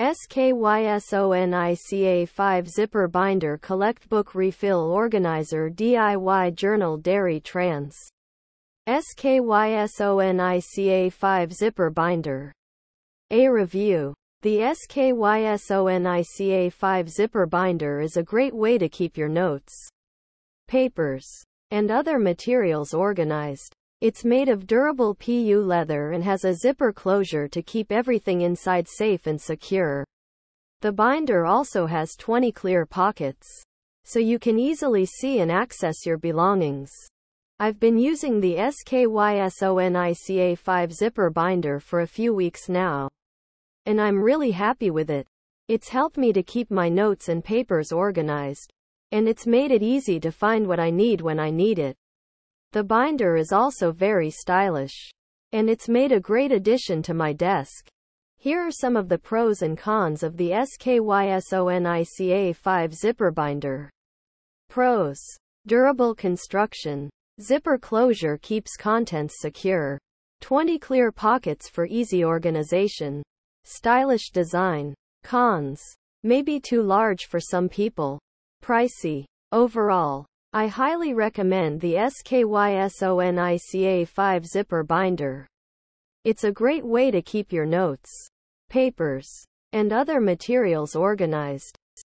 SKYSONIC A5 Zipper Binder Collect Book Refill Organizer DIY Journal Dairy Trans. SKYSONIC A5 Zipper Binder. A review. The SKYSONIC A5 Zipper Binder is a great way to keep your notes, papers, and other materials organized. It's made of durable PU leather and has a zipper closure to keep everything inside safe and secure. The binder also has 20 clear pockets, so you can easily see and access your belongings. I've been using the SKYSONIC A5 zipper binder for a few weeks now, and I'm really happy with it. It's helped me to keep my notes and papers organized, and it's made it easy to find what I need when I need it. The binder is also very stylish. And it's made a great addition to my desk. Here are some of the pros and cons of the SKYSONIC A5 zipper binder. Pros. Durable construction. Zipper closure keeps contents secure. 20 clear pockets for easy organization. Stylish design. Cons. May be too large for some people. Pricey. Overall, I highly recommend the SKYSONIC A5 zipper binder. It's a great way to keep your notes, papers, and other materials organized.